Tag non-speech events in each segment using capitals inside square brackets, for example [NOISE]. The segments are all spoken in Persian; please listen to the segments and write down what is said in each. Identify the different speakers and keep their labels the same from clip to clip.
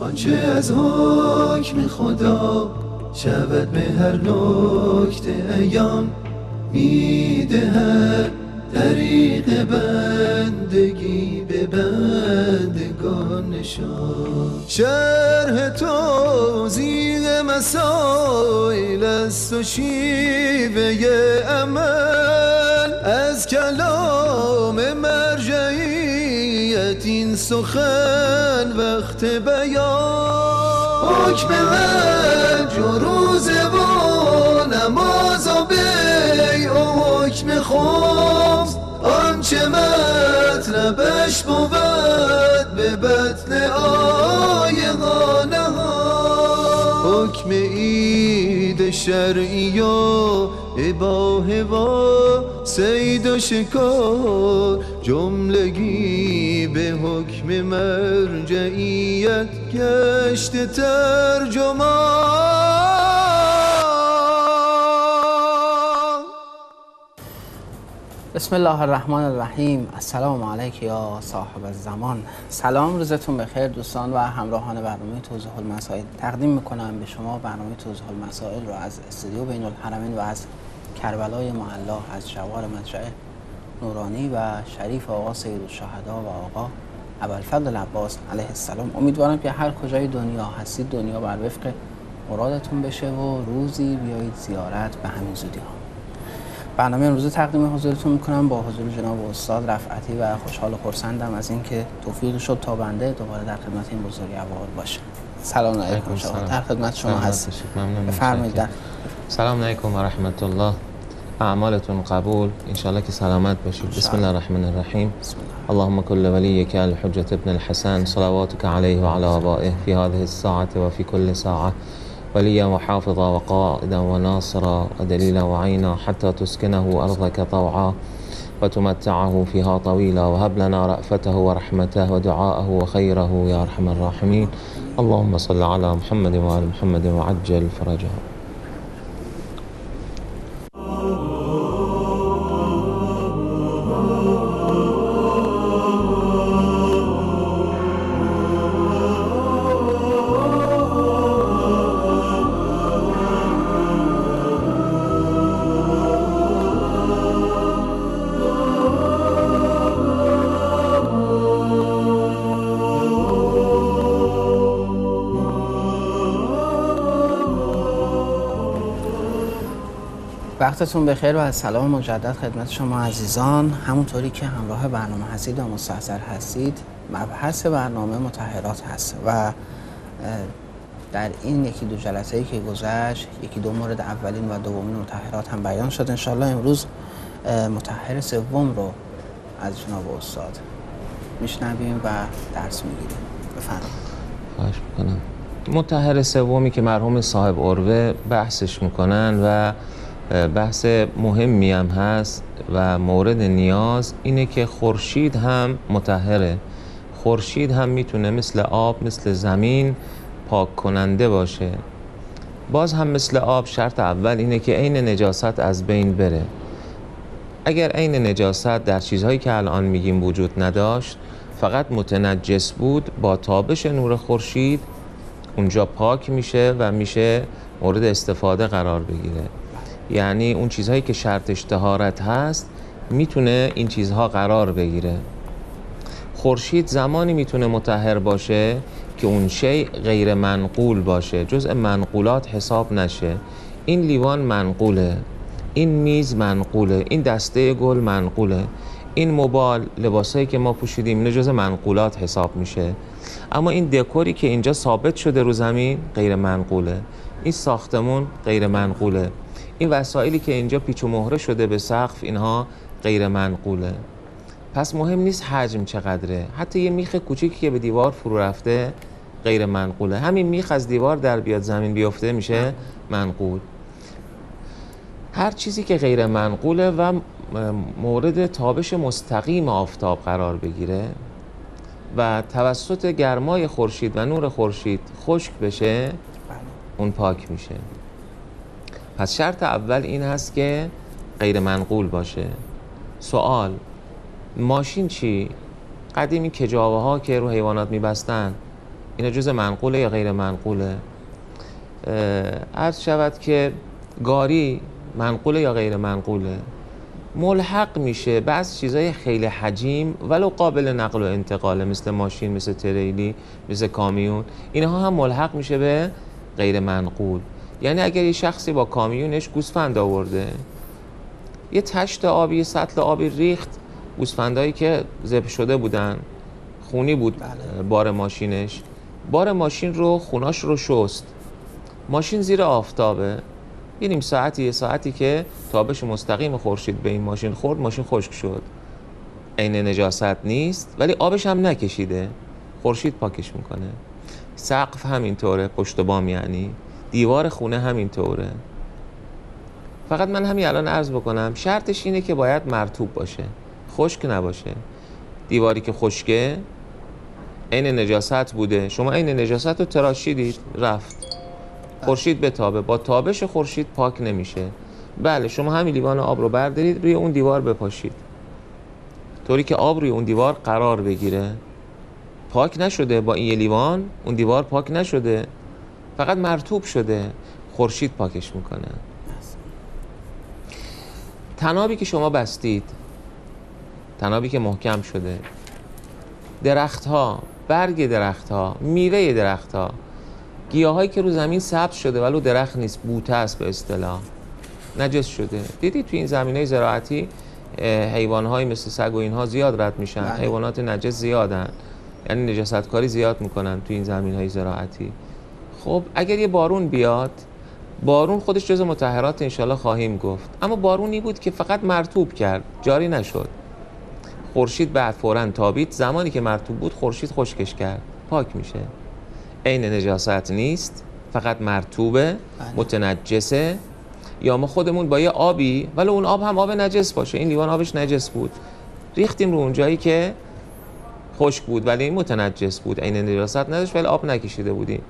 Speaker 1: آنچه از حکم خدا شود به هر نکته ایان می‌دهد طریق بندگی به بندگان نشان. شرح توضیح مسائل است و شیوه عمل. از کلام سخن وقت بیان. حکم حج و روزه و نماز و بیع و حکم خمس. آنچه مطلبش بود به بطن آیقانه ها. حکم عید شرعی و اباهه و سید و شکار جملگی به حکم مرجعیت گشت ترجمان
Speaker 2: بسم الله الرحمن الرحیم. السلام علیک یا صاحب الزمان. سلام روزتون بخیر دوستان و همراهان برنامه توضیح المسائل. تقدیم می‌کنم به شما برنامه توضیح المسائل رو از استودیو بین الحرمین و از کربلای معلا از جوار مدرع نورانی و شریف آقا سید الشهدا و آقا ابوالفضل عباس علیه السلام. امیدوارم که هر کجای دنیا هستید دنیا بر وفق مرادتون بشه و روزی بیایید زیارت به همین زودی ها برنامه امروز تقدیم حضورتون می‌کنم با حضور جناب استاد رفعتی و خوشحال و خرسندم از اینکه توفیق شد تا بنده دوباره در خدمت این بزرگوار باشه سلام علیکم. شما در خدمت شما هستم بفرمایید. در
Speaker 3: سلام علیکم و رحمت الله. اعمالتون قبول؟ انشاءالله که سلامت باشید. بسم الله الرحمن
Speaker 2: الله.
Speaker 3: اللهم كل وليك الحجة ابن الحسن. صلواتك عليه وعلى آبائه. في هذه الساعة وفي كل ساعة. وليا وحافظا وقائدا وناصرا ودليلا وعينا حتى تسكنه أرضك طوعا وتمتعه فيها طويلا وهب لنا رأفته ورحمته ودعاءه وخيره يا أرحم الراحمين اللهم صل على محمد وآل محمد وعجل فرجه.
Speaker 2: وقتتون بخیر و از سلام مجدد خدمت شما عزیزان. همونطوری که همراه برنامه هستید و مستحضر هستید مبحث برنامه متحرات هست و در این یکی دو جلسه ای که گذشت یکی دو مورد اولین و دومین متحرات هم بیان شد. انشالله امروز متحر سوم رو از جناب استاد میشنویم و درس می‌گیریم. بفرمایید.
Speaker 3: خواهش می‌کنم. متحر سومی که مرحوم صاحب عروه بحثش می‌کنن و بحث مهمی هم هست و مورد نیاز اینه که خورشید هم متحره خورشید هم می‌تونه مثل آب مثل زمین پاک کننده باشه. باز هم مثل آب شرط اول اینه که عین نجاست از بین بره. اگر عین نجاست در چیزهایی که الان میگیم وجود نداشت فقط متنجس بود با تابش نور خورشید اونجا پاک میشه و میشه مورد استفاده قرار بگیره. یعنی اون چیزهایی که شرطش طهارت هست می‌تونه این چیزها قرار بگیره. خورشید زمانی می‌تونه متحر باشه که اون شی غیر منقول باشه جزء منقولات حساب نشه. این لیوان منقوله این میز منقوله این دسته گل منقوله. این موبایل لباسایی که ما پوشیدیم اینا جزء منقولات حساب میشه. اما این دکوری که اینجا ثابت شده رو زمین غیر منقوله. این ساختمون غیر منقوله. این وسایلی که اینجا پیچ و مهره شده به سقف اینها غیر منقوله. پس مهم نیست حجم چقدره. حتی یه میخ کوچیکی که به دیوار فرو رفته غیر منقوله. همین میخ از دیوار در بیاد زمین بیفته میشه منقول. هر چیزی که غیر منقوله و مورد تابش مستقیم آفتاب قرار بگیره و توسط گرمای خورشید و نور خورشید خشک بشه اون پاک میشه. پس شرط اول این هست که غیر منقول باشه. سوال ماشین چی؟ قدیمی کجاوه ها که رو حیوانات میبستن اینا جز منقوله یا غیر منقوله؟ عرض شود که گاری منقوله یا غیر منقوله؟ ملحق میشه بعض چیزای خیلی حجیم ولو قابل نقل و انتقاله مثل ماشین مثل تریلی مثل کامیون. اینها هم ملحق میشه به غیر منقول. یعنی اگر یه شخصی با کامیونش گوسفند آورده. یه تشت آبی یه سطل آبی ریخت گوسفندایی که زب شده بودن. خونی بود
Speaker 2: بله.
Speaker 3: بار ماشینش. بار ماشین رو خوناش رو شست. ماشین زیر آفتابه. یه نیم ساعتی یه ساعتی که تابش مستقیم خورشید به این ماشین خورد ماشین خشک شد. عین نجاست نیست ولی آبش هم نکشیده. خورشید پاکش می‌کنه. سقف همینطوره پشت بام یعنی. دیوار خونه همینطوره. فقط من همین الان عرض بکنم شرطش اینه که باید مرتوب باشه. خشک نباشه. دیواری که خشکه عین نجاست بوده. شما عین نجاست رو تراشیدید رفت. خورشید به تابه با تابش خورشید پاک نمیشه. بله شما همین لیوان آب رو بردارید روی اون دیوار بپاشید. طوری که آب روی اون دیوار قرار بگیره. پاک نشده با این لیوان اون دیوار پاک نشده. فقط مرتوب شده. خورشید پاکش می‌کنه. تنابی که شما بستید تنابی که محکم شده درختها برگ درختها میوه درختها گیاهایی که رو زمین سبز شده ولو درخت نیست بوته است به اصطلاح نجس شده. دیدید تو این زمینه زراعتی حیوانهایی مثل سگ و اینها زیاد رد میشن.
Speaker 2: بله.
Speaker 3: حیوانات نجس زیادن. یعنی نجاست کاری زیاد می‌کنن تو این زمین های زراعتی. خب اگر یه بارون بیاد بارون خودش جز متحرات انشالله خواهیم گفت. اما بارونی بود که فقط مرتوب کرد. جاری نشد. خورشید بعد فورا تابید. زمانی که مرتوب بود خورشید خشکش کرد. پاک میشه. عین نجاست نیست. فقط مرتوبه متنجسه. یا ما خودمون با یه آبی ولی اون آب هم آب نجس باشه. این لیوان آبش نجس بود. ریختیم رو اون جایی که خشک بود ولی این متنجس بود. عین نجاست نداشت ولی آب نکشیده بودیم.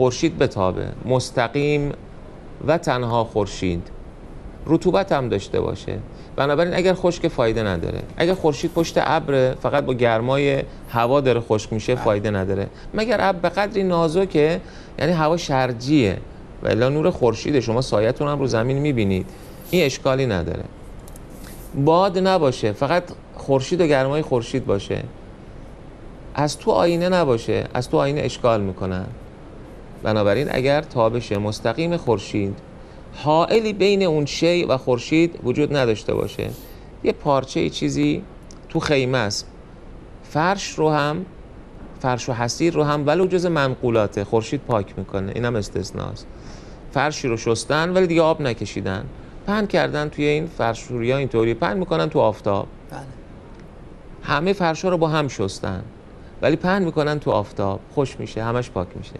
Speaker 3: خورشید بتابه. مستقیم و تنها خورشید. رطوبت هم داشته باشه. بنابراین اگر خشک فایده نداره. اگر خورشید پشت ابر فقط با گرمای هوا داره خشک میشه فایده نداره. مگر ابر به قدری نازکه؟ یعنی هوا شرجیه. و الا نور خورشید شما سایتون هم رو زمین می‌بینید. این اشکالی نداره. باد نباشه. فقط خورشید و گرمای خورشید باشه. از تو آینه نباشه. از تو آینه اشکال می‌کنن بنابراین اگر تابش مستقیم خورشید حائلی بین اون شی و خورشید وجود نداشته باشه یه پارچه چیزی تو خیمه است. فرش رو هم فرش و حسیر رو هم ولو جز منقولاته. خورشید پاک می‌کنه. اینم استثناست. فرشی رو شستن ولی دیگه آب نکشیدن. پهن کردن توی این فرشوری ها اینطوری. پهن می‌کنن تو آفتاب.
Speaker 2: بله.
Speaker 3: همه فرشا رو با هم شستن. ولی پهن می‌کنن تو آفتاب. خوش میشه. همش پاک میشه.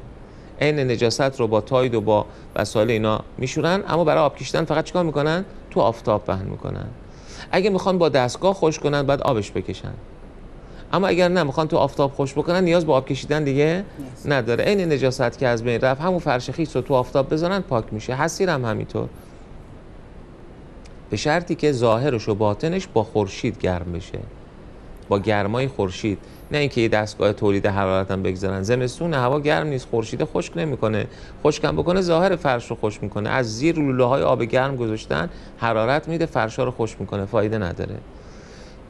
Speaker 3: عین نجاست رو با تاید و با وسایل اینا میشورن. اما برای آب کشیدن فقط چیکار می‌کنن؟ تو آفتاب پهن می‌کنن. اگه می‌خوان با دستگاه خوش کنن بعد آبش بکشن. اما اگر نه می‌خوان تو آفتاب خوش بکنن نیاز به آب کشیدن دیگه. نداره. عین نجاست که از بین رفت همون فرش خیس رو تو آفتاب بزنن پاک میشه. حسیر هم همینطور. به شرطی که ظاهرش و باطنش با خورشید گرم بشه. با گرمای خورشید. نه اینکه یه دستگاه تولید حرارت هم بگذارن. زمستون هوا گرم نیست خورشید خشک نمی‌کنه. خشکم بکنه ظاهر فرش رو خوش می‌کنه. از زیر لوله های آب گرم گذاشتن حرارت میده فرشا رو خوش می‌کنه. فایده نداره.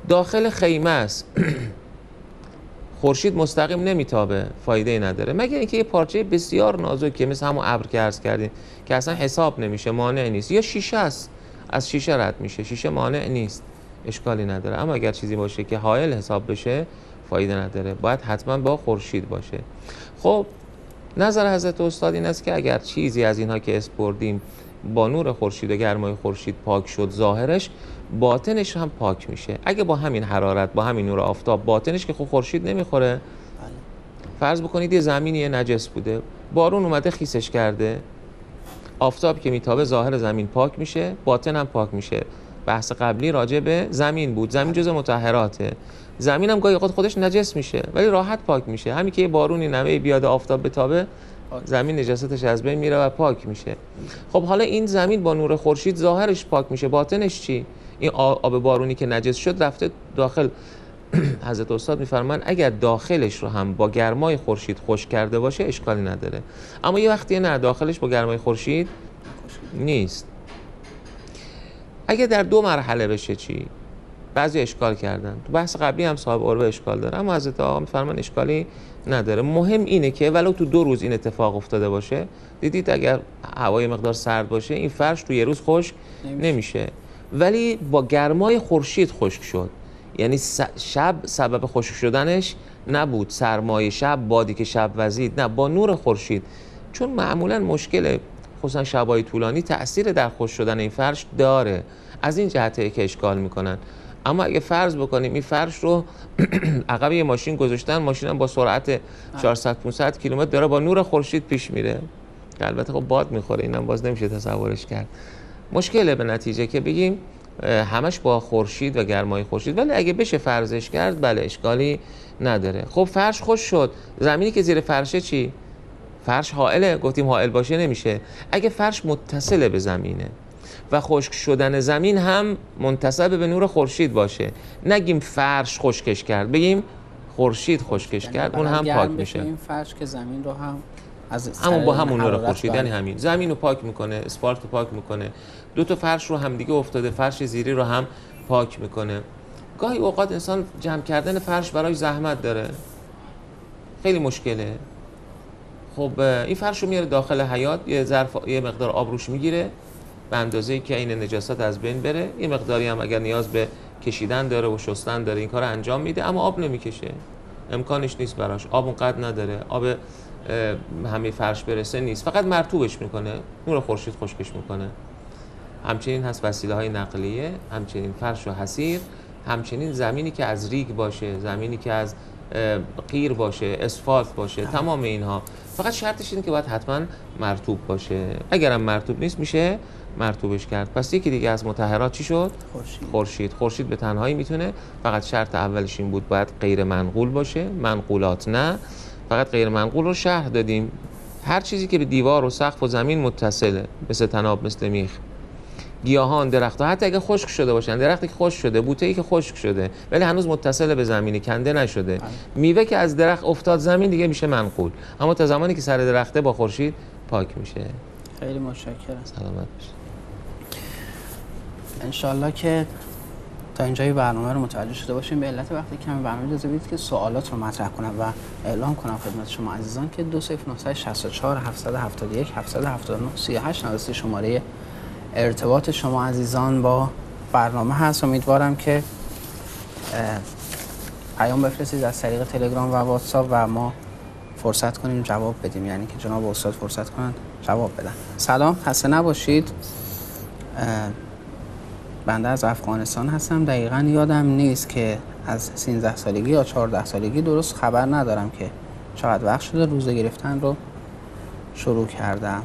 Speaker 3: داخل خیمه است. [CLEARS THROAT] خورشید مستقیم نمیتابه. فایده ای نداره. مگر اینکه یه پارچه بسیار نازکه مثل همون ابر که عرض کردیم که اصلا حساب نمیشه مانع نیست. یا شیشه است. از شیشه رد میشه. شیشه مانع نیست. اشکالی نداره. اما اگر چیزی باشه که حائل حساب بشه فایده نداره. باید حتما با خورشید باشه. خب نظر حضرت استاد این است که اگر چیزی از اینها که اسپردیم با نور خورشید و گرمای خورشید پاک شد ظاهرش باطنش هم پاک میشه. اگه با همین حرارت با همین نور آفتاب باطنش که خب خورشید نمی‌خوره.
Speaker 2: بله.
Speaker 3: فرض بکنید یه زمینی یه نجس بوده. بارون اومده خیسش کرده. آفتاب که میتابه ظاهر زمین پاک میشه باطن هم پاک میشه. بحث قبلی راجع به زمین بود. زمین جز مطهراته. زمین هم گاهی اوقات خودش نجس میشه ولی راحت پاک میشه. همین که یه بارونی نمه بیاد آفتاب بتابه زمین نجاستش از بین میره و پاک میشه. خب حالا این زمین با نور خورشید ظاهرش پاک میشه. باطنش چی؟ این آب بارونی که نجس شد رفته داخل. [CLEARS THROAT] حضرت استاد میفرمان اگر داخلش رو هم با گرمای خورشید خوش کرده باشه اشکالی نداره. اما یه وقتی نه داخلش با گرمای خورشید نیست. اگه در دو مرحله بشه چی؟ بعضی اشکال کردن. تو بحث قبلی هم صاحب عروه اشکال داره اما حضرت آقا میفرمان اشکالی نداره. مهم اینه که ولو تو دو روز این اتفاق افتاده باشه دیدید اگر هوای مقدار سرد باشه این فرش تو یه روز خشک
Speaker 2: نمیشه.
Speaker 3: نمیشه. ولی با گرمای خورشید خشک شد. یعنی شب سبب خشک شدنش نبود. سرمایه شب بادی که شب وزید نه با نور خورشید. چون معمولا مشکل خصوصا شبای طولانی تاثیر در خشک شدن این فرش داره. از این جهته که اشکال می‌کنن. اما اگه فرض بکنیم این فرش رو [CLEARS THROAT] عقب یه ماشین گذاشتن ماشین هم با سرعت 400 500 کیلومتر داره با نور خورشید پیش میره. که البته خب باد می‌خوره اینم باز نمیشه تصورش کرد. مشکله به نتیجه که بگیم همش با خورشید و گرمای خورشید. ولی اگه بشه فرضش کرد بله اشکالی نداره. خب فرش خوش شد. زمینی که زیر فرشه چی؟ فرش حائله. گفتیم حائل باشه نمیشه. اگه فرش متصل به زمینه و خشک شدن زمین هم منتسب به نور خورشید باشه. نگیم فرش خشکش کرد بگیم خورشید خشکش
Speaker 2: یعنی
Speaker 3: کرد اون هم پاک میشه.
Speaker 2: این فرش که زمین رو هم از
Speaker 3: همون با همون نور خورشید یعنی همین. زمین رو پاک می‌کنه اسفالت رو پاک می‌کنه. دو تا فرش رو همدیگه افتاده فرش زیری رو هم پاک می‌کنه. گاهی اوقات انسان جمع کردن فرش برای زحمت داره. خیلی مشکله. خب این فرش رو میاره داخل حیات یه ظرف یه مقدار آب روش می‌گیره. به اندازه که این نجاست از بین بره یه مقداری هم اگر نیاز به کشیدن داره و شستن داره این کار انجام میده اما آب نمی‌کشه. امکانش نیست براش. آب اونقدر نداره. آب همه فرش برسه نیست. فقط مرتوبش می‌کنه. نور خورشید خشکش می‌کنه. همچنین هست وسیله های نقلیه همچنین فرش و حسیر همچنین زمینی که از ریگ باشه زمینی که از قیر باشه اسفالت باشه تمام. اینها. فقط شرطش اینه که باید حتما مرتوب باشه. اگرم مرتوب نیست میشه مرتوبش کرد. پس یکی دیگه از متحرات چی شد؟
Speaker 2: خورشید.
Speaker 3: خورشید. خورشید به تنهایی می‌تونه. فقط شرط اولش این بود باید غیر منقول باشه. منقولات نه. فقط غیر منقول رو شرح دادیم. هر چیزی که به دیوار و سقف و زمین متصله مثل تناب مثل میخ. گیاهان درختها حتی اگه خشک شده باشن درختی که خشک شده بوته ای که خشک شده ولی هنوز متصل به زمینی کنده نشده. میوه که از درخت افتاد زمین دیگه میشه منقول. اما تا زمانی که سر درخته با خورشید پاک میشه.
Speaker 2: خیلی متشکرم.
Speaker 3: سلامت باشه
Speaker 2: انشالله که تا اینجای برنامه رو متوجه شده باشیم. به علت وقتی کمی برنامه اجازه بدید که سوالات رو مطرح کنم و اعلام کنم خدمت شما عزیزان که 20964 771 779 38 93 شماره ارتباط شما عزیزان با برنامه هست. امیدوارم که پیام بفرستید از طریق تلگرام و واتساپ و ما فرصت کنیم جواب بدیم. یعنی که جناب استاد فرصت کنن جواب بدن. سلام خسته نباشید. بنده از افغانستان هستم. دقیقا یادم نیست که از 13 سالگی یا 14 سالگی درست خبر ندارم که چقدر وقت شده روزه گرفتن رو شروع کردم.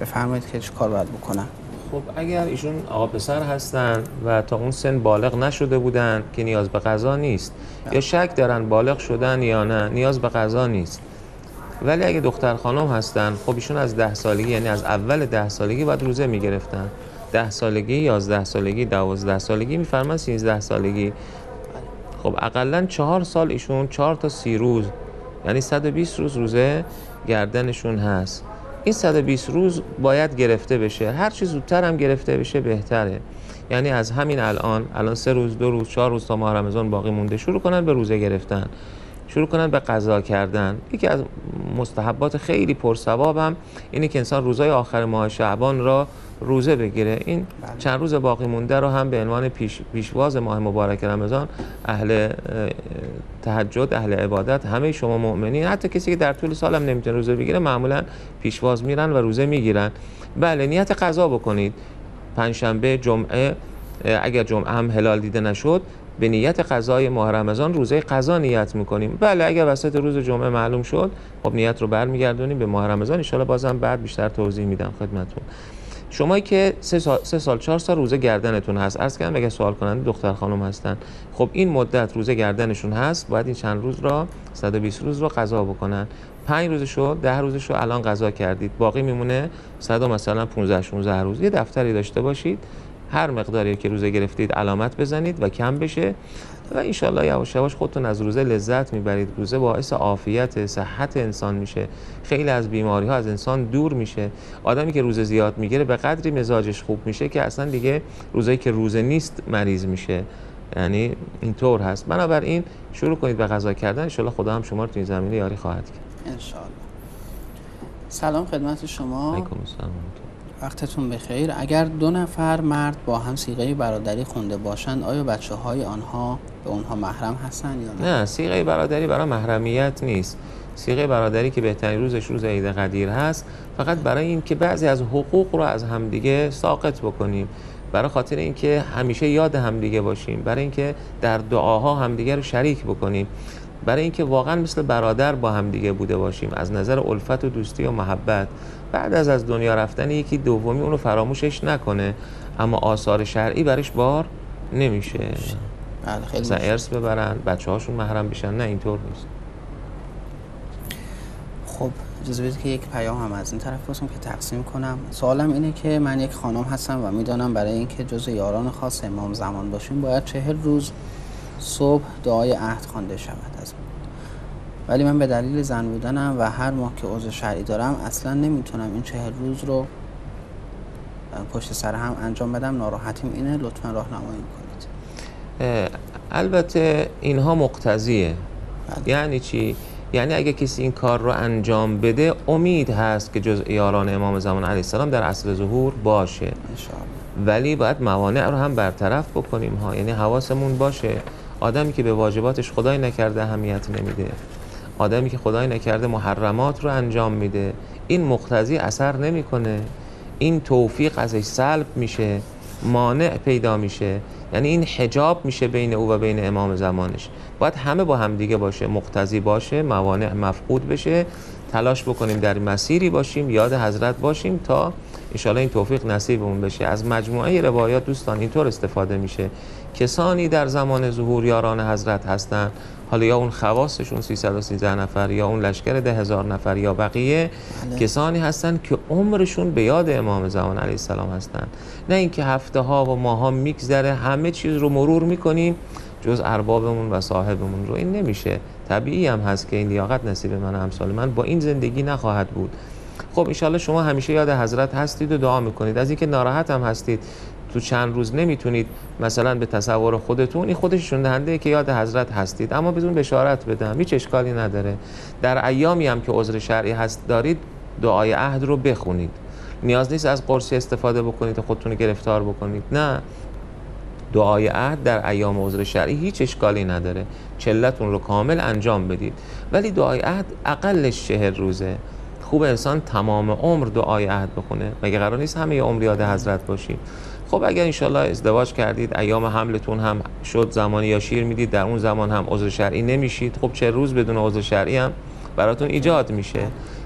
Speaker 2: بفرمایید که چه کار باید بکنم.
Speaker 3: خب اگر ایشون آقا پسر هستن و تا اون سن بالغ نشده بودن که نیاز به غذا نیست یا شک دارن بالغ شدن یا نه نیاز به غذا نیست. ولی اگه دختر خانم هستن خب ایشون از ده سالگی یعنی از اول ده سالگی باید روزه می‌گرفتن. ده سالگی یازده سالگی دوازده سالگی میفرمان سیزده سالگی. خب اقلا چهار سال ایشون چهار تا سی روز یعنی 120 روز روزه گردنشون هست. این 120 روز باید گرفته بشه. هر چی زودتر هم گرفته بشه بهتره. یعنی از همین الان الان سه روز دو روز چهار روز تا ماه رمضان باقی مونده. شروع کنن به روزه گرفتن. شروع کنن به قضا کردن. یکی از مستحبات خیلی پرثوابم اینه که انسان روزای آخر ماه شعبان را روزه بگیره. این چند روز باقی مونده رو هم به عنوان پیش پیشواز ماه مبارک رمضان اهل اه، تهجد اهل عبادت همه شما مؤمنین. حتی کسی که در طول سال هم نمی‌تونه روزه بگیره معمولا پیشواز میرن و روزه می‌گیرن. بله نیت قضا بکنید. پنجشنبه جمعه اگر جمعه هم هلال دیده نشد به نیت قضای ماه رمضان روزه قضا نیت می‌کنیم. بله اگر وسط روز جمعه معلوم شد خب نیت رو برمیگردونیم به ماه رمضان. ان بازم بعد بیشتر توضیح میدم خدمتتون. شمایی که سه سال, سه سال چهار سال روزه گردنتون هست. عرض کردم اگه سوال کننده دختر خانم هستن. خب این مدت روزه گردنشون هست. باید این چند روز را 120 روز رو قضا بکنن. پنج روزشو ده روزشو الان قضا کردید. باقی میمونه 100 و مثلا 15 16 روز. یه دفتری داشته باشید. هر مقداری که روزه گرفتید علامت بزنید و کم بشه و انشالله یواش یواش خودتون از روزه لذت می‌برید. روزه باعث عافیت صحت انسان میشه. خیلی از بیماری ها از انسان دور میشه. آدمی که روزه زیاد می‌گیره به قدری مزاجش خوب میشه که اصلا دیگه روزایی که روزه نیست مریض میشه. یعنی اینطور هست. بنابراین شروع کنید به غذا کردن. ان خدا هم شما رو تو این زمینه یاری خواهد کرد.
Speaker 2: انشالله سلام خدمت شما.
Speaker 3: علیکم السلام
Speaker 2: وقتتون بخیر. اگر دو نفر مرد با هم سیغه برادری خونده باشند آیا بچه های آنها به اونها محرم هستن یا
Speaker 3: نه؟ نه سیغه برادری برای محرمیت نیست. سیغه برادری که بهترین روزش روز عید قدیر هست فقط برای اینکه بعضی از حقوق رو از همدیگه ساقط بکنیم. برای خاطر اینکه همیشه یاد همدیگه باشیم برای اینکه در دعاها همدیگه رو شریک بکنیم. برای اینکه واقعا مثل برادر با همدیگه بوده باشیم. از نظر الفت و دوستی و محبت. بعد از از دنیا رفتن یکی دومی اونو فراموشش نکنه. اما آثار شرعی برش بار نمیشه.
Speaker 2: بله خیلی
Speaker 3: مثلا ارث ببرن بچه هاشون محرم بشن نه اینطور نیست.
Speaker 2: خب اجازه بدید که یک پیام هم از این طرف باسم که تقسیم کنم. سوالم اینه که من یک خانم هستم و می‌دانم برای اینکه جز یاران خاص امام زمان باشیم باید چهل روز صبح دعای عهد خوانده شود. از ولی من به دلیل زن بودنم و هر ماه که عضو شرعی دارم اصلا نمی‌تونم این چهل روز رو پشت سر هم انجام بدم. ناراحتیم. اینه. لطفا راهنمایی کنید.
Speaker 3: البته اینها مقتضیه. بله. یعنی چی؟ یعنی اگه کسی این کار رو انجام بده امید هست که جز یاران امام زمان علیه السلام در اصل ظهور باشه. ولی باید موانع رو هم برطرف بکنیم ها. یعنی حواسمون باشه. آدمی که به واجباتش خدای نکرده اهمیت نمیده. آدمی که خدای نکرده محرمات رو انجام میده. این مقتضی اثر نمی‌کنه. این توفیق ازش سلب میشه مانع پیدا میشه. یعنی این حجاب میشه بین او و بین امام زمانش. باید همه با هم دیگه باشه مقتضی باشه موانع مفقود بشه تلاش بکنیم در مسیری باشیم یاد حضرت باشیم تا انشاءالله این توفیق نصیبمون بشه. از مجموعه روایات دوستان اینطور استفاده میشه. کسانی در زمان ظهور یاران حضرت هستند. حالا یا اون خواستشون 313 نفر یا اون لشکر ده هزار نفر یا بقیه. بله. کسانی هستند که عمرشون به یاد امام زمان علیه السلام هستند. نه اینکه هفته ها و ماها میگذره همه چیز رو مرور می‌کنیم. جز اربابمون و صاحبمون رو. این نمیشه. طبیعی هم هست که این لیاقت نصیب من امثال من با این زندگی نخواهد بود. خب انشالله شما همیشه یاد حضرت هستید و دعا می‌کنید. از اینکه ناراحت هم هستید تو چند روز نمی‌تونید مثلا به تصور خودتون این خودش دهنده که یاد حضرت هستید. اما بدون بشارت بدم هیچ اشکالی نداره. در ایامی هم که عذر شرعی هست دارید دعای عهد رو بخونید. نیاز نیست از قرصی استفاده بکنید و خودتون گرفتار بکنید. نه. دعای عهد در ایام عذر شرعی هیچ اشکالی نداره. چلتون رو کامل انجام بدید. ولی دعای عهد اقلش چهل روزه. خوب انسان تمام عمر دعای عهد بخونه. مگه قرار نیست همه عمر یاد حضرت باشیم؟ خب اگر انشالله ازدواج کردید ایام حملتون هم شد زمانی یا شیر می‌دید در اون زمان هم عضو شرعی نمیشید. خب چه روز بدون عضو شرعی هم براتون ایجاد میشه.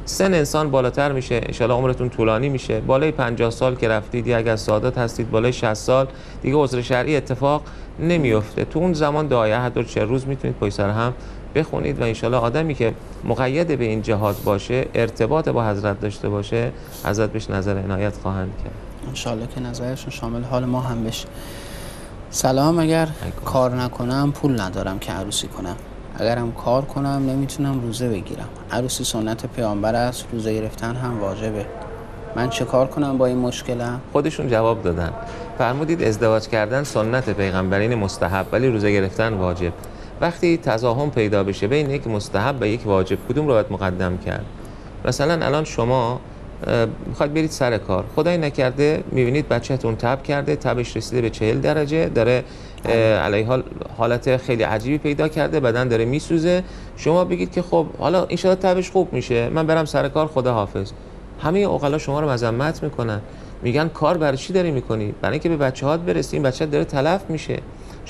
Speaker 3: سن انسان بالاتر میشه انشالله عمرتون طولانی میشه. بالای 50 سال که رفتید یا اگر سادات هستید بالای 60 سال دیگه عذر شرعی اتفاق نمیفته. تو اون زمان دعای عهد رو چه روز می‌تونید پای سر هم بخونید و انشالله آدمی که مقید به این جهاد باشه ارتباط با حضرت داشته باشه حضرت بهش نظر عنایت خواهند کرد.
Speaker 2: انشالله که نظرشون شامل حال ما هم بشه. سلام اگر کار نکنم پول ندارم که عروسی کنم. اگرم کار کنم نمی‌تونم روزه بگیرم. عروسی سنت پیامبر است روزه گرفتن هم واجبه. من چه کار کنم با این مشکلم؟
Speaker 3: خودشون جواب دادن. فرمودید ازدواج کردن سنت پیغمبرین مستحب ولی روزه گرفتن واجب. وقتی تضاهم پیدا بشه بین یک مستحب و یک واجب کدوم رو باید مقدم کرد؟ مثلا الان شما می‌خواد برید سر کار. خدای نکرده می‌بینید بچهتون تب کرده تبش رسیده به چهل درجه داره علیه حال حالت خیلی عجیبی پیدا کرده بدن داره میسوزه. شما بگید که خب حالا این تبش خوب میشه. من برم سر کار خدا حافظ. همه اوقلا شما رو مذمت می‌کنن. میگن کار برای چی داری می‌کنی؟ برای اینکه به بچه هات برسی این بچه داره تلف میشه.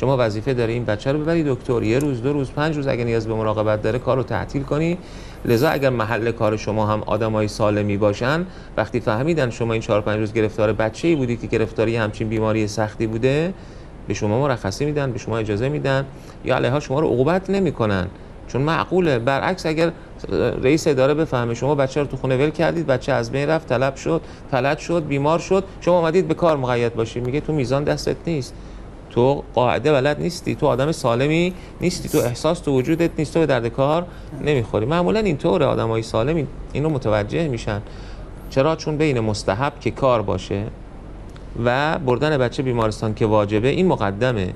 Speaker 3: شما وظیفه داری این بچه رو ببری دکتر. یه روز دو روز پنج روز اگه نیاز به مراقبت داره کار رو تعطیل کنی. لذا اگر محل کار شما هم آدمای سالمی باشن وقتی فهمیدن شما این چهار پنج روز گرفتار بچه‌ای بودی که گرفتاری همچین بیماری سختی بوده به شما مرخصی میدن به شما اجازه میدن. یا علیها شما رو عقوبت نمی‌کنن. چون معقوله. برعکس اگر رئیس اداره بفهمه شما بچه رو تو خونه ول کردید بچه از بین رفت طلب شد فلج شد بیمار شد شما اومدید به کار مقید باشید. میگه تو میزان دستت نیست. تو قاعده بلد نیستی تو آدم سالمی نیستی تو احساس تو وجودت نیست تو به درد کار نمی‌خوری. معمولا اینطوره آدمای سالمی این رو متوجه میشن. چرا؟ چون بین مستحب که کار باشه و بردن بچه بیمارستان که واجبه این مقدمه.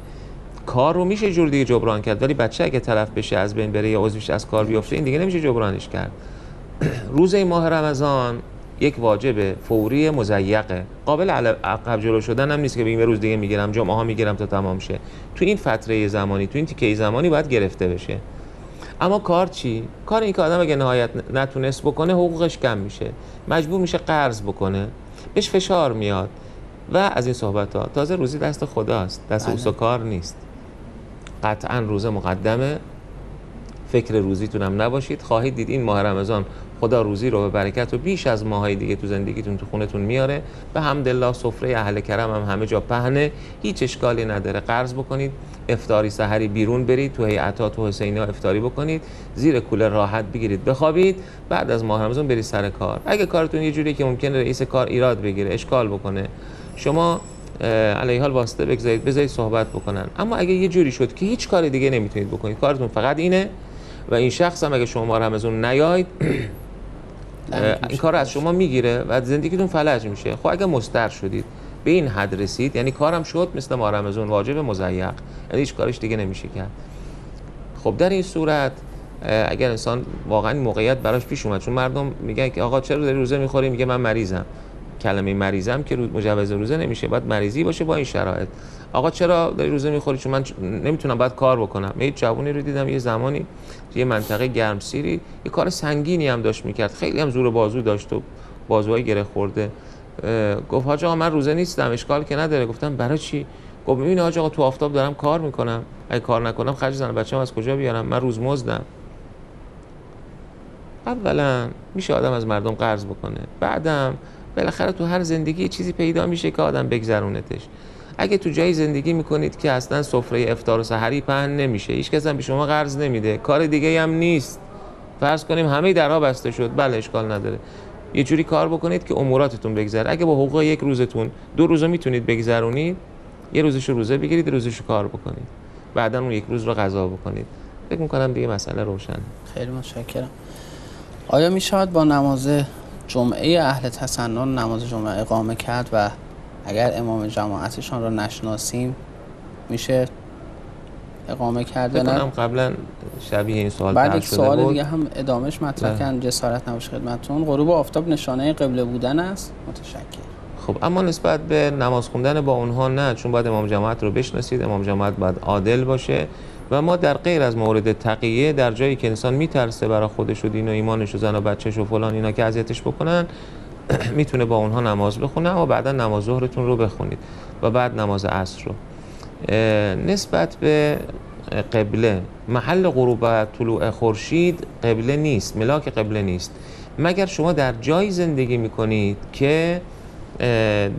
Speaker 3: کار رو میشه جور دیگه جبران کرد ولی بچه اگه طرف بشه از بین بره یا عضوش از کار بیفته این دیگه نمیشه جبرانش کرد. [CLEARS THROAT] روز ماه رمضان یک واجب فوری مزیقه قابل عقب جلو شدن هم نیست که بگیم روز دیگه می‌گیرم جمعه ها می‌گیرم تا تمام شه. تو این فتره زمانی تو این تیکه زمانی باید گرفته بشه. اما کار چی؟ کار این که آدم اگه نهایت نتونست بکنه حقوقش کم میشه. مجبور میشه قرض بکنه. بهش فشار میاد. و از این صحبت ها تازه روزی دست خداست. دست
Speaker 2: بله.
Speaker 3: اوس و کار نیست. قطعا روزه مقدمه. فکر روزیتون هم نباشید. خواهید دید این ماه رمضان خدا روزی رو به برکت و بیش از ماهای دیگه تو زندگیتون تو خونتون میاره. به حمدالله سفره اهل کرم هم همه جا پهنه. هیچ اشکالی نداره. قرض بکنید. افطاری سحری بیرون برید. تو هیئتا تو حسینی ها افطاری بکنید. زیر کولر راحت بگیرید. بخوابید. بعد از ماه رمضان برید سر کار. اگه کارتون یه جوری که ممکنه رئیس کار ایراد بگیره اشکال بکنه. شما علیه حال واسطه بگذارید. بذارید صحبت بکنن. اما اگه یه جوری شد که هیچ کار دیگه نمی‌تونید بکنید کارتون فقط اینه. و این شخص هم اگه شما رمضان نیاید [CLEARS THROAT] این کار از شما می‌گیره و زندگیتون فلج میشه. خب اگه مستر شدید به این حد رسید یعنی کارم شد مثل ماه رمضان واجب مزیق. یعنی هیچ کارش دیگه نمیشه کرد. خب در این صورت اگر انسان واقعا موقعیت براش پیش اومد چون مردم میگن که آقا چرا داری روزه می‌خوری؟ میگه من مریضم. کلمه مریضم که مجوز روزه نمیشه. باید مریضی باشه با این شرایط. آقا چرا داری روزه می‌خوری؟ چون من نمی‌تونم باید کار بکنم. یه جوونی رو دیدم یه زمانی یه منطقه گرمسیری یه کار سنگینی هم داشت می‌کرد. خیلی هم زور بازو داشت و بازوهای گره خورده. گفت حاج آقا من روزه نیستم اشکال که نداره. گفتم برای چی؟ گفت ببین حاج آقا تو آفتاب دارم کار می‌کنم. اگه کار نکنم خرج زن بچه‌م از کجا بیارم؟ من روزمزدم اولا میشه آدم از مردم قرض بکنه. بعدم بالاخره تو هر زندگی چیزی پیدا میشه که آدم بگذرونتش. اگه تو جایی زندگی می‌کنید که اصلا سفره افطار و سحری پهن نمیشه هیچ کس هم به شما قرض نمیده کار دیگه هم نیست. فرض کنیم همه درها بسته شد بله اشکال نداره. یه جوری کار بکنید که اموراتتون بگذره. اگه با حقوق یک روزتون دو روزو می‌تونید بگذرونید یه روزش رو روزه بگیرید روزش رو کار بکنید. بعدا اون یک روز رو قضا بکنید. فکر می‌کنم دیگه مسئله روشن
Speaker 2: خیلی متشکرم. آیا می شود با نماز جمعه اهل تسنن نماز جمعه اقامه کرد و اگر امام جماعتشان را نشناسیم میشه اقامه کرد یا
Speaker 3: فکر
Speaker 2: نه؟
Speaker 3: کنم قبلا شبیه این سوال
Speaker 2: بعد یک سوال. دیگه هم ادامش مطرح
Speaker 3: بله.
Speaker 2: کردن جسارت نباشه خدمتتون. غروب آفتاب نشانه قبله بودن است؟ متشکر
Speaker 3: خب اما نسبت به نماز خوندن با اونها نه چون باید امام جماعت رو بشناسید. امام جماعت باید عادل باشه و ما در غیر از مورد تقیه در جایی که انسان میترسه برای خودش و دین و ایمانش و زن و بچهش و فلان اینا که اذیتش بکنن [CLEARS THROAT] می‌تونه با اونها نماز بخونه اما بعدا نماز ظهرتون رو بخونید و بعد نماز عصر رو. نسبت به قبله محل غروب و طلوع خورشید قبله نیست ملاک قبله نیست. مگر شما در جایی زندگی می‌کنید که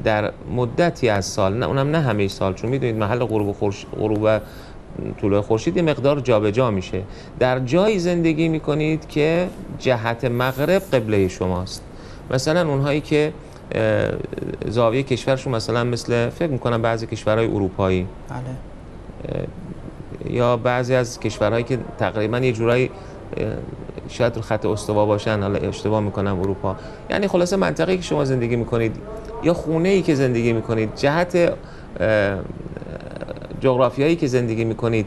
Speaker 3: در مدتی از سال نه اونم نه همه سال چون می‌دونید محل غروب خورش- غروب طلوع خورشید مقدار جابجا میشه. در جایی زندگی می‌کنید که جهت مغرب قبله شماست. مثلا اونهایی که زاویه کشورشون مثلا مثل فکر می‌کنم بعضی کشورهای اروپایی.
Speaker 2: بله.
Speaker 3: یا بعضی از کشورهایی که تقریبا یه جورایی شاید رو خط استوا باشن حالا اشتباه می‌کنم اروپا. یعنی خلاصه منطقه‌ای که شما زندگی می‌کنید یا خونه ای که زندگی می‌کنید جهت جغرافیایی که زندگی می‌کنید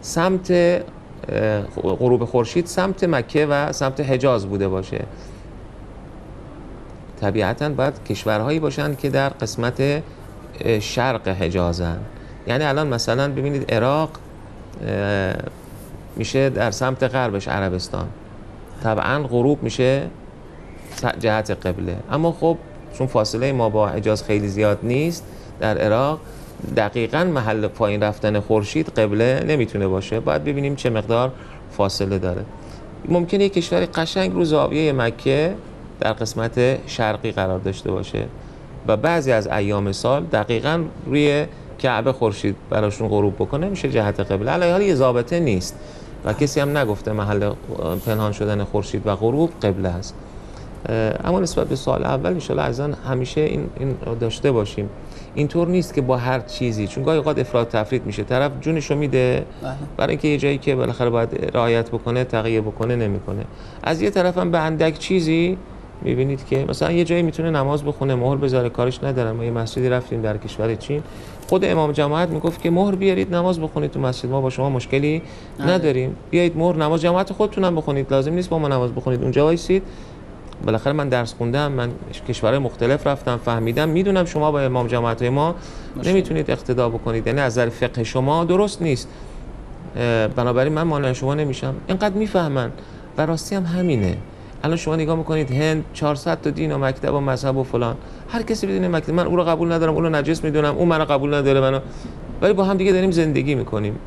Speaker 3: سمت غروب خورشید سمت مکه و سمت حجاز بوده باشه. طبیعتا باید کشورهایی باشن که در قسمت شرق حجازن. یعنی الان مثلا ببینید عراق میشه در سمت غربش عربستان. طبعا غروب میشه جهت قبله. اما خب چون فاصله ما با حجاز خیلی زیاد نیست در عراق دقیقا محل پایین رفتن خورشید قبله نمی‌تونه باشه. باید ببینیم چه مقدار فاصله داره. ممکنه یک کشوری قشنگ رو زاویه مکه در قسمت شرقی قرار داشته باشه و بعضی از ایام سال دقیقا روی کعبه خورشید براشون غروب بکنه میشه جهت قبله. علیه حال یه ضابطه نیست و کسی هم نگفته محل پنهان شدن خورشید و غروب قبله است. اما نسبت به سال اول ان ازن همیشه این, این داشته باشیم. اینطور نیست که با هر چیزی چون گاهی اوقات افراد تفرید میشه. طرف جونشو میده بله. برای اینکه یه جایی که بالاخره باید رعایت بکنه تغییر بکنه نمی‌کنه. از یه طرف هم به اندک چیزی می‌بینید که مثلا یه جایی می‌تونه نماز بخونه مهر بذاره کارش ندارم. ما یه مسجدی رفتیم در کشور چین. خود امام جماعت می‌گفت که مهر بیارید نماز بخونید تو مسجد. ما با شما مشکلی نداریم. بیایید مهر نماز جماعت خودتونم بخونید. لازم نیست با ما نماز بخونید. اونجا وایسید. بالاخره من درس خوندم من کشورهای مختلف رفتم فهمیدم. می‌دونم شما با امام جماعت ما نمی‌تونید اقتدا بکنید. یعنی از نظر فقه شما درست نیست. بنابراین من مانع شما نمیشم. اینقدر می‌فهمن. و راستی هم همینه. الان شما نگاه می‌کنید هند 400 تا دین و مکتب و مذهب و فلان. هر کسی بدون مکتب من او رو قبول ندارم اون رو نجس می‌دونم اون منو قبول نداره منو. ولی با هم دیگه داریم زندگی می‌کنیم.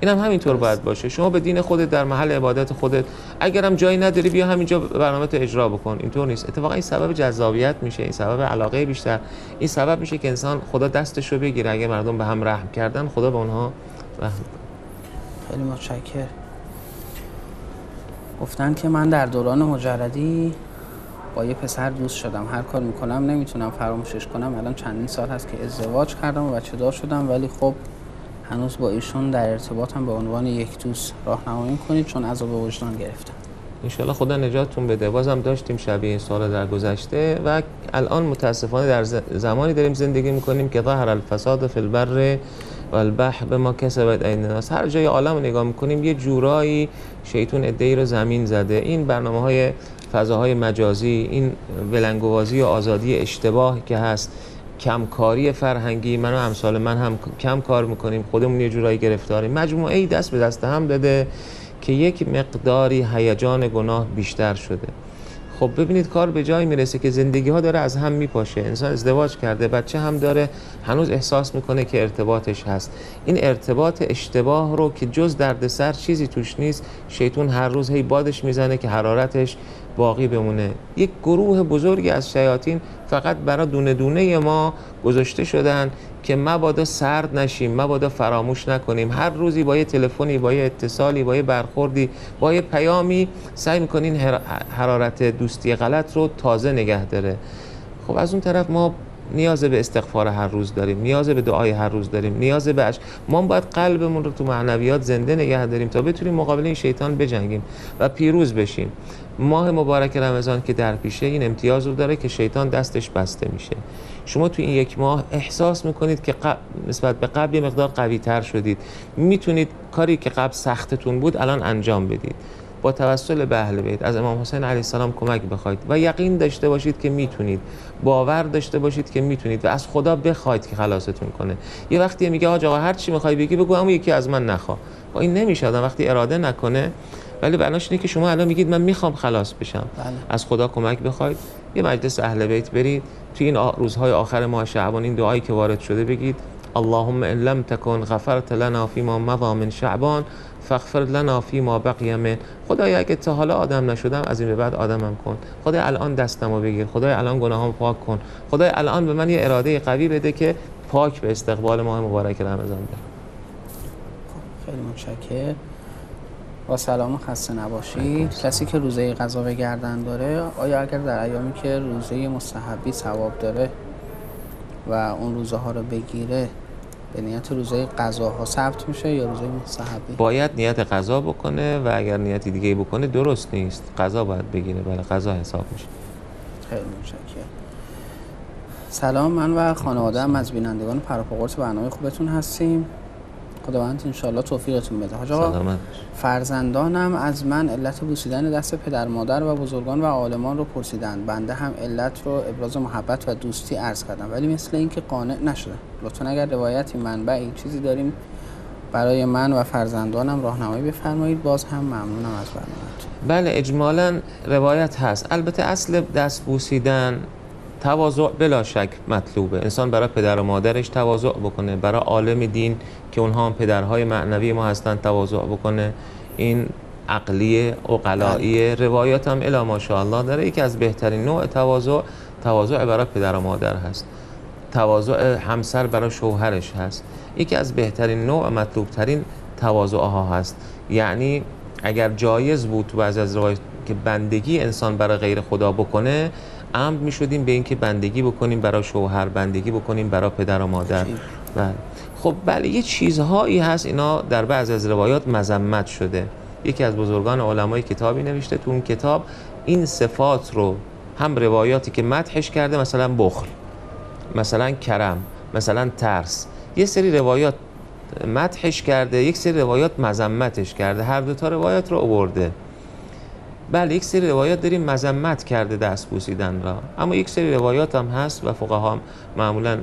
Speaker 3: این هم همینطور باید باشه. شما به دین خودت در محل عبادت خودت اگرم جایی نداری بیا همینجا برنامه تو اجرا بکن. اینطور نیست. اتفاقا این سبب جذابیت میشه این سبب علاقه بیشتر. این سبب میشه که انسان خدا دستش رو بگیره. اگه مردم به هم رحم کردن خدا به اونها رحم
Speaker 2: خیلی متشکر گفتن که من در دوران مجردی با یه پسر دوست شدم. هر کار می‌کنم نمی‌تونم فراموشش کنم. الان چندین سال هست که ازدواج کردم و بچه دار شدم. ولی خب هنوز با ایشون در ارتباطم به عنوان یک دوست راهنمایی کنید چون عذاب وجدان گرفتم.
Speaker 3: انشالله خدا نجاتتون بده. بازم داشتیم شبیه این سال در گذشته و الان متاسفانه در زمانی داریم زندگی می‌کنیم که ظهر الفساد فی البر و البحر به ما کسبت این ناس هر جای عالم رو نگاه می‌کنیم یه جورایی شیطون ادهی رو زمین زده. این برنامه های فضاهای مجازی این ولنگوازی و آزادی اشتباه که هست کمکاری فرهنگی من و امثال من هم کم کار می‌کنیم خودمون یه جورایی گرفتاریم. مجموعه ای دست به دست هم داده که یک مقداری هیجان گناه بیشتر شده. خب ببینید کار به جایی می‌رسه که زندگی ها داره از هم میپاشه. انسان ازدواج کرده بچه هم داره هنوز احساس می‌کنه که ارتباطش هست. این ارتباط اشتباه رو که جز دردسر چیزی توش نیست شیطون هر روز هی بادش می‌زنه که حرارتش باقی بمونه. یک گروه بزرگی از شیاطین فقط برای دونه دونه ما گذاشته شدن. که مبادا سرد نشیم مبادا فراموش نکنیم. هر روزی با یه تلفنی با یه اتصالی با یه برخوردی با یه پیامی سعی می‌کنین حرارت دوستی غلط رو تازه نگه داره. خب از اون طرف ما نیاز به استغفار هر روز داریم نیاز به دعای هر روز داریم نیاز به اش... ما باید قلبمون رو تو معنویات زنده نگه داریم تا بتونیم مقابل این شیطان بجنگیم و پیروز بشیم. ماه مبارک رمضان که در پیشه این امتیاز رو داره که شیطان دستش بسته میشه. شما تو این یک ماه احساس می‌کنید که نسبت به قبل مقدار قوی تر شدید. می‌تونید کاری که قبل سختتون بود الان انجام بدید. با توسل به اهل بیت از امام حسین علیه السلام کمک بخواید و یقین داشته باشید که می‌تونید باور داشته باشید که می‌تونید و از خدا بخواید که خلاصتون کنه. یه وقتی میگه آقا هر چی می‌خوای بگی بگو اما یکی از من نخوا. با این نمیشه وقتی اراده نکنه ولی بناش اینه که شما الان میگید من می‌خوام خلاص بشم. بله. از خدا کمک بخواید. یه مجلس اهل بیت برید. توی این روزهای آخر ماه شعبان این دعایی که وارد شده بگید. اللهم ان لم تكن غفرت لنا فيما مضى من شعبان. فاغفر لنا فيما بقي من. خدای اگه تا حالا آدم نشدم از این به بعد آدمم کن. خدای الان دستمو بگیر. خدای الان گناهام پاک کن. خدای الان به من یه اراده قوی بده که پاک به استقبال ماه مبارک رمضان برم
Speaker 2: خیلی متشکرم. با سلام خسته نباشید کسی که روزه غذا به گردن داره آیا اگر در ایامی که روزه مستحبی ثواب داره و اون روزه ها رو بگیره به نیت روزه غذا ها ثبت میشه یا روزه مستحبی؟
Speaker 3: باید نیت غذا بکنه و اگر نیتی دیگه بکنه درست نیست. غذا باید بگیره. بله غذا حساب میشه.
Speaker 2: خیلی متشکرم. سلام من و خانواده هم از بینندگان پراپاگورس برنامه خوبتون هستیم. خداوند انشالله توفیقتون بده حاج فرزندانم از من علت بوسیدن دست پدر مادر و بزرگان و عالمان رو پرسیدند بنده هم علت رو ابراز محبت و دوستی عرض کردم. ولی مثل اینکه قانع نشده. لطفا اگر روایتی منبعی چیزی داریم برای من و فرزندانم راهنمایی بفرمایید. باز هم ممنونم از برنامه‌تون.
Speaker 3: بله اجمالا روایت هست. البته اصل دست بوسیدن تواضع بلا شک مطلوبه. انسان برای پدر و مادرش تواضع بکنه برای عالم دین که اونها هم پدرهای معنوی ما هستن تواضع بکنه. این عقلی قلایی بله. روایات هم الا ماشاءالله داره. یکی از بهترین نوع تواضع تواضع برای پدر و مادر هست. تواضع همسر برای شوهرش هست. یکی از بهترین نوع مطلوب ترین تواضع ها هست. یعنی اگر جایز بود تو بعض از روایت که بندگی انسان برای غیر خدا بکنه امر می شدیم به اینکه بندگی بکنیم برای شوهر بندگی بکنیم برای پدر و مادر. بله. خب بله یه چیزهایی هست اینا در بعض از روایات مذمت شده. یکی از بزرگان علمای کتابی نوشته تو اون کتاب این صفات رو هم روایاتی که مدحش کرده مثلا بخل مثلا کرم مثلا ترس. یه سری روایات مدحش کرده یک سری روایات مذمتش کرده. هر دو تا روایات رو آورده. بله یک سری روایات داریم مذمت کرده دست بوسیدن را. اما یک سری روایات هم هست و فقها هم معمولا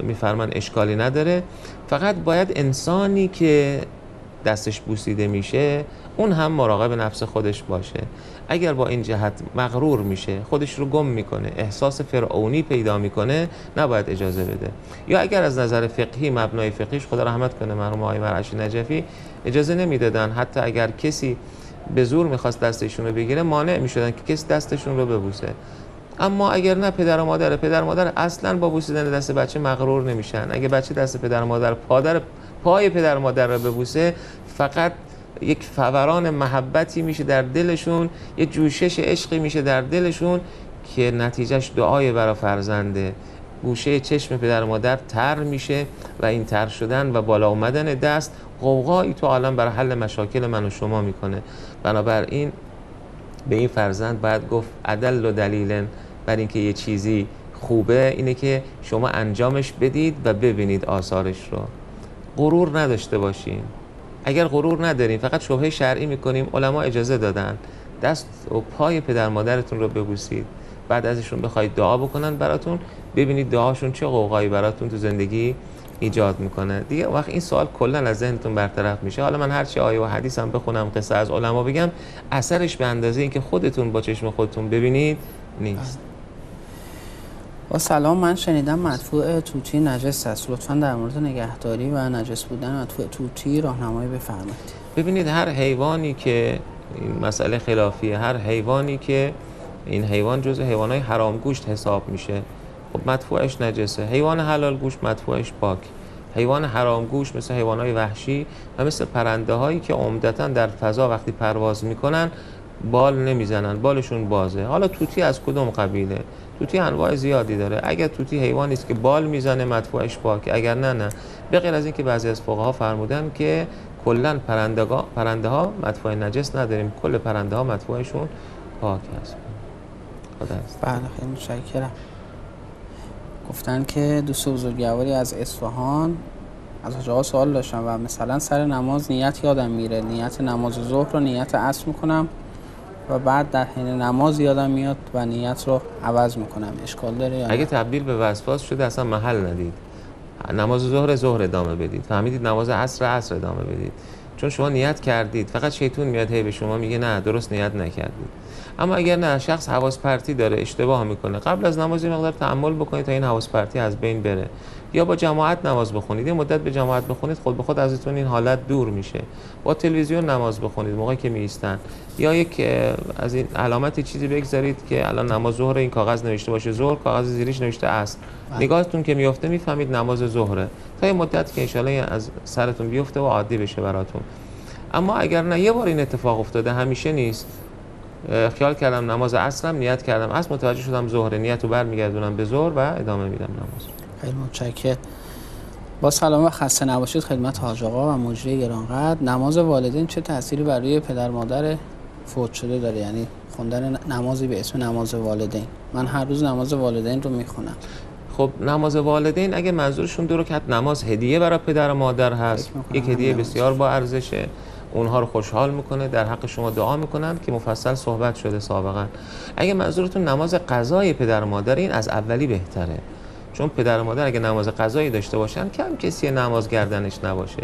Speaker 3: میفرمان اشکالی نداره. فقط باید انسانی که دستش بوسیده میشه اون هم مراقب نفس خودش باشه. اگر با این جهت مغرور میشه خودش رو گم می‌کنه احساس فرعونی پیدا می‌کنه نباید اجازه بده. یا اگر از نظر فقهی مبنای فقهیش خدا رحمت کنه مرحوم آقای مرعشی نجفی اجازه نمی‌دادن. حتی اگر کسی به زور می‌خواست دستشون رو بگیره مانع می‌شدن که کسی دستشون رو ببوسه. اما اگر نه پدر و مادر پدر و مادر اصلا با بوسیدن دست بچه مغرور نمیشن. اگه بچه دست پدر و مادر پادر پای پدر و مادر رو ببوسه فقط یک فوران محبتی میشه در دلشون یک جوشش عشقی میشه در دلشون که نتیجهش دعای برای فرزنده گوشه چشم پدر و مادر تر میشه و این تر شدن و بالا اومدن دست قوقایی تو عالم برای حل مشاکل من و شما می‌کنه. بنابراین به این فرزند باید گفت عدل و دلیلن بر اینکه یه چیزی خوبه اینه که شما انجامش بدید و ببینید آثارش رو. غرور نداشته باشیم اگر غرور نداریم فقط شبهه شرعی می‌کنیم علما اجازه دادن دست و پای پدر مادرتون رو ببوسید. بعد ازشون بخواید دعا بکنن براتون ببینید دعاشون چه قوقایی براتون تو زندگی ایجاد می‌کنه. دیگه وقت این سوال کلا از ذهنتون برطرف میشه. حالا من هر چی آیه و حدیث هم بخونم قصه از علما بگم اثرش به اندازه اینکه خودتون با چشم خودتون ببینید نیست.
Speaker 2: با سلام من شنیدم مدفوع توتی نجس است. لطفا در مورد نگهداری و نجس بودن مدفوع توتی راهنمایی بفرمایید.
Speaker 3: ببینید هر حیوانی که این مسئله خلافیه هر حیوانی که این حیوان جز حیوانات حرام گوشت حساب میشه. خب مدفوعش نجسه. حیوان حلال گوشت مدفوعش پاک. حیوان حرام گوشت مثل حیوانات وحشی و مثل پرنده هایی که عمدتا در فضا وقتی پرواز می‌کنن بال نمی‌زنن بالشون بازه. حالا توتی از کدوم قبیله؟ توتی انواع زیادی داره. اگر توتی حیوانی است که بال می‌زنه مدفوعش پاک. اگر نه نه. به غیر از اینکه بعضی از فقها فرمودن که کلا پرنده ها مدفوع نجس نداریم. کل پرنده ها مدفوعشون پاک هست
Speaker 2: خدا هست بله خیلی متشکرم. گفتن که دوست بزرگواری از اصفهان از حاج سوال داشتم و مثلا سر نماز نیت یادم میره. نیت نماز ظهر رو نیت عصر می‌کنم و بعد در حین نماز یادم میاد و نیت رو عوض می‌کنم. اشکال داره یا
Speaker 3: اگه تبدیل به وسواس شده اصلا محل ندید. نماز ظهر ظهر ادامه بدید. فهمیدید نماز عصر عصر ادامه بدید. چون شما نیت کردید. فقط شیطون میاد هی به شما میگه نه درست نیت نکردید. اما اگر نه شخص حواس پرتی داره اشتباه می‌کنه. قبل از نماز یه مقدار تحمل بکنید تا این حواس پرتی از بین بره. یا با جماعت نماز بخونید. یه مدت به جماعت بخونید خود به خود ازتون این حالت دور میشه. با تلویزیون نماز بخونید موقعی که میستن یا یک از این علامتی چیزی بگذارید که الان نماز ظهر این کاغذ نوشته باشه. ظهر کاغذ زیرش نوشته است. بله. نگاهتون که میفته می‌فهمید نماز ظهره. تا یه مدت که ان از سرتون بیفته و عادی بشه براتون. اما اگر نه یه بار این اتفاق افتاده همیشه نیست. خیال کردم نماز عصرم نیت کردم از متوجه شدم ظهر نیت رو برمیگردونم به ظهر و ادامه میدم نماز.
Speaker 2: خیلی متشکرم. با سلام و خسته نباشید خدمت حاج آقا و مجری گرانقدر. نماز والدین چه تأثیری برای پدر مادر فوت شده داره؟ یعنی خوندن نمازی به اسم نماز والدین. من هر روز نماز والدین رو می‌خونم.
Speaker 3: خب نماز والدین اگه منظورشون دو رکعت نماز هدیه برای پدر و مادر هست یک هدیه بسیار با ارزشه. اونها رو خوشحال می‌کنه در حق شما دعا می‌کنن که مفصل صحبت شده سابقا. اگه منظورتون نماز قضای پدر و مادر این از اولی بهتره. چون پدر و مادر اگه نماز قضایی داشته باشن کم کسی نماز گردنش نباشه.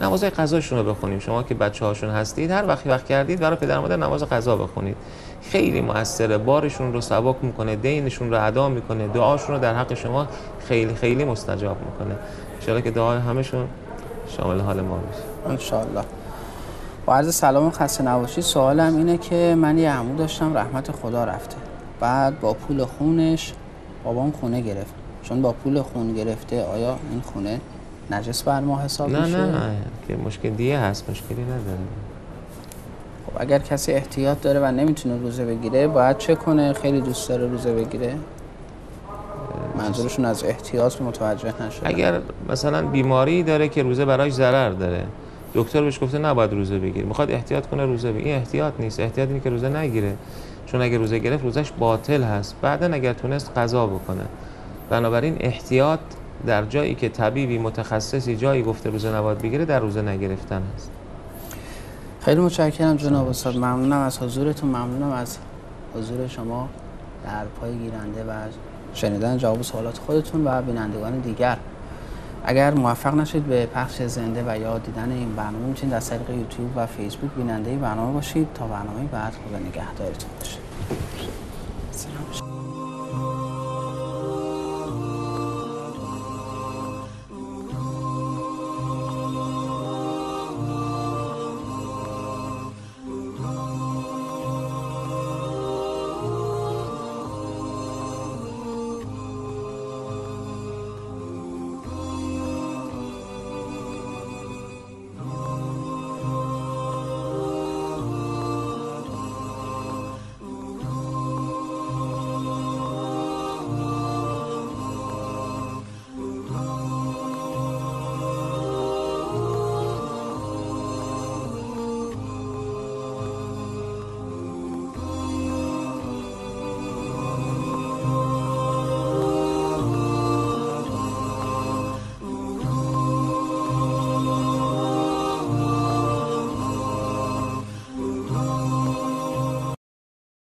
Speaker 3: نماز قضاشون رو بخونیم. شما که بچه هاشون هستید هر وقتی وقت کردید برای پدر و مادر نماز قضا بخونید. خیلی موثره. بارشون رو سبک می‌کنه دینشون رو ادا می‌کنه دعاشون رو در حق شما خیلی خیلی مستجاب می‌کنه. ان که دعای همشون شامل حال ما
Speaker 2: بشه ان با عرض سلام و خسته نباشید سوالم اینه که من یه عمو داشتم رحمت خدا رفته. بعد با پول خونش بابام خونه گرفت. چون با پول خون گرفته آیا این خونه نجس بر ما حساب
Speaker 3: نه
Speaker 2: میشه؟
Speaker 3: نه که مشکل دیگه هست مشکلی نداره.
Speaker 2: خب اگر کسی احتیاط داره و نمی‌تونه روزه بگیره باید چه کنه؟ خیلی دوست داره روزه بگیره. منظورشون از احتیاط متوجه نشده.
Speaker 3: اگر مثلا بیماری داره که روزه براش ضرر داره. دکتر بهش گفته نباید روزه بگیره می‌خواد احتیاط کنه روزه بگیره. این احتیاط نیست احتیاط اینه که روزه نگیره. چون اگه روزه گرفت روزش باطل هست. بعدا اگر تونست قضا بکنه. بنابراین احتیاط در جایی که طبیبی متخصصی جایی گفته روزه نباید بگیره در روزه نگرفتن هست.
Speaker 2: خیلی متشکرم جناب استاد. ممنونم از حضورتون. ممنونم از حضور شما در پای گیرنده و شنیدن جواب سوالات خودتون و بینندگان دیگر. اگر موفق نشید به پخش زنده و یا دیدن این برنامه می‌تونید از طریق یوتیوب و فیسبوک بیننده برنامه باشید. تا برنامه بعد خدا نگهدارتون باشه.